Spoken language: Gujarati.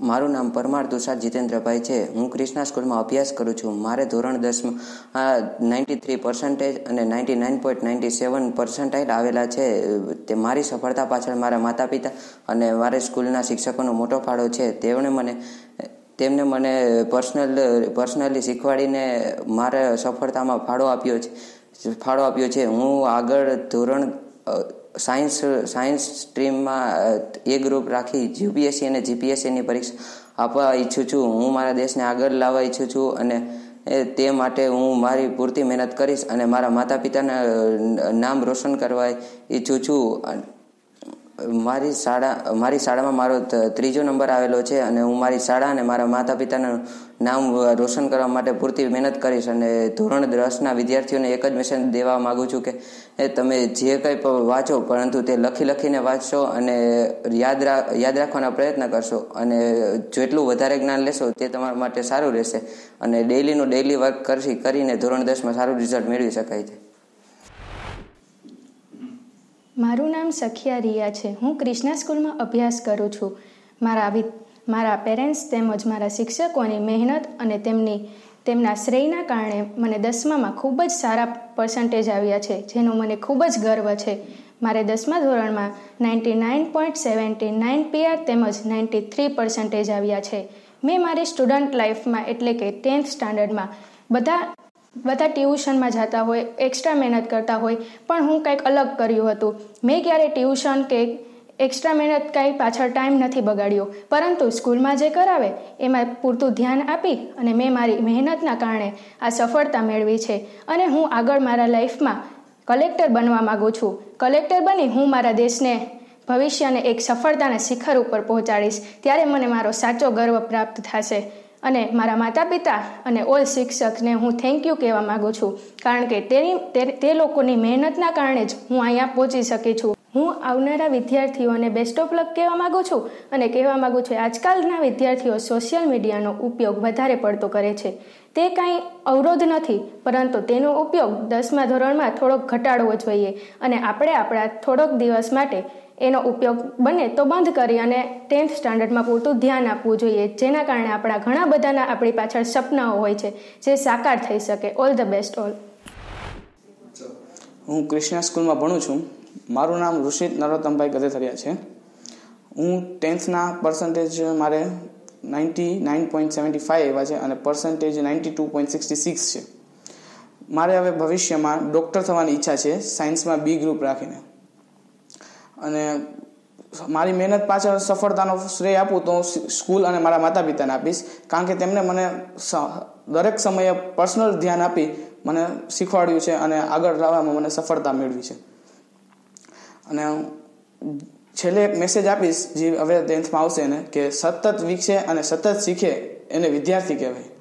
મારું નામ પરમાર તુષાર જીતેન્દ્રભાઈ છે. હું ક્રિષ્ના સ્કૂલમાં અભ્યાસ કરું છું. મારે ધોરણ દસમાં નાઇન્ટી થ્રી પર્સન્ટેજ અને ninety nine point ninety seven percentile આવેલા છે. તે મારી સફળતા પાછળ મારા માતા પિતા અને મારે સ્કૂલના શિક્ષકોનો મોટો ફાળો છે. તેમણે મને તેમને મને પર્સનલ, પર્સનલી શીખવાડીને મારે સફળતામાં ફાળો આપ્યો છે, ફાળો આપ્યો છે. હું આગળ ધોરણ સાયન્સ સાયન્સ સ્ટ્રીમમાં એ ગ્રુપ રાખી યુપીએસસી અને જીપીએસસીની પરીક્ષા આપવા ઈચ્છું છું. હું મારા દેશને આગળ લાવવા ઈચ્છું છું અને તે માટે હું મારી પૂરતી મહેનત કરીશ અને મારા માતા પિતાના નામ રોશન કરવા ઈચ્છું છું. મારી શાળા, મારી શાળામાં મારો ત્રીજો નંબર આવેલો છે અને હું મારી શાળા અને મારા માતા પિતાનું નામ રોશન કરવા માટે પૂરતી મહેનત કરીશ અને ધોરણ દસના વિદ્યાર્થીઓને એક જ મેસેજ દેવા માગું છું કે તમે જે કંઈ વાંચો, પરંતુ તે લખી લખીને વાંચશો અને યાદ યાદ રાખવાના પ્રયત્ન કરશો અને જેટલું વધારે જ્ઞાન લેશો તે તમારા માટે સારું રહેશે. અને ડેઇલીનું ડેઇલી વર્ક કરશી, કરીને ધોરણ દસમાં સારું રિઝલ્ટ મેળવી શકાય છે. મારું નામ સખિયા રિયા છે. હું ક્રિષ્ના સ્કૂલમાં અભ્યાસ કરું છું. મારા મારા પેરેન્ટ્સ તેમજ મારા શિક્ષકોની મહેનત અને તેમની, તેમના શ્રેયના કારણે મને દસમામાં ખૂબ જ સારા પર્સન્ટેજ આવ્યા છે, જેનો મને ખૂબ જ ગર્વ છે. મારે દસમા ધોરણમાં ninety nine point seventy nine PR તેમજ નાઇન્ટી થ્રી પર્સન્ટેજ આવ્યા છે. મેં મારી સ્ટુડન્ટ લાઈફમાં એટલે કે ટેન્થ સ્ટાન્ડર્ડમાં બધા બધા ટ્યુશનમાં જતા હોય એક્સ્ટ્રા મહેનત કરતા હોય, પણ હું કંઈક અલગ કર્યું હતું. મેં ક્યારેય ટ્યુશન કે એક્સ્ટ્રા મહેનત કાંઈ પાછળ ટાઈમ નથી બગાડ્યો. પરંતુ સ્કૂલમાં જે કરાવે, એમાં પૂરતું ધ્યાન આપી અને મેં મારી મહેનતના કારણે આ સફળતા મેળવી છે. અને હું આગળ મારા લાઈફમાં કલેક્ટર બનવા માગું છું. કલેક્ટર બની હું મારા દેશને, ભવિષ્યને એક સફળતાના શિખર ઉપર પહોંચાડીશ. ત્યારે મને મારો સાચો ગર્વ પ્રાપ્ત થશે. અને મારા માતા પિતા અને ઓલ શિક્ષકને હું થેન્ક યુ કહેવા માગું છું. કારણ કે તેની, તે લોકોની મહેનતના કારણે જ હું અહીંયા પહોંચી શકી છું. હું આવનારા વિદ્યાર્થીઓને બેસ્ટ ઓફ લક કહેવા માગું છું અને કહેવા માગું છું આજકાલના વિદ્યાર્થીઓ સોશિયલ મીડિયાનો ઉપયોગ વધારે પડતો કરે છે. તે કાંઈ અવરોધ નથી, પરંતુ તેનો ઉપયોગ દસમા ધોરણમાં થોડોક ઘટાડવો જોઈએ. અને આપણે આપણા થોડોક દિવસ માટે એનો ઉપયોગ બને તો બંધ કરી અને ટેન્થ સ્ટાન્ડર્ડમાં પૂરતું ધ્યાન આપવું જોઈએ. જેના કારણે આપણા ઘણા બધાના આપણી પાછળ સપનાઓ હોય છે, જે સાકાર થઈ શકે. ઓલ ધ બેસ્ટ ઓલ હું કૃષ્ણા સ્કૂલમાં ભણું છું. મારું નામ ઋષિત નરોત્તમભાઈ ગદેથરિયા છે. હું ટેન્થના પર્સન્ટેજ મારે ninety nine point seventy five એવા છે અને percentage ninety two point sixty six છે. મારે હવે ભવિષ્યમાં ડૉક્ટર થવાની ઈચ્છા છે સાયન્સમાં બી ગ્રુપ રાખીને. અને મારી મહેનત પાછળ સફળતાનો શ્રેય આપું તો હું સ્કૂલ અને મારા માતા પિતાને આપીશ. કારણ કે તેમણે મને દરેક સમયે પર્સનલ ધ્યાન આપી મને શીખવાડ્યું છે અને આગળ લાવવામાં મને સફળતા મેળવી છે. અને છેલ્લે એક મેસેજ આપીશ જે હવે ટેન્થમાં આવશે એને, કે સતત વિકસે અને સતત શીખે એને વિદ્યાર્થી કહેવાય.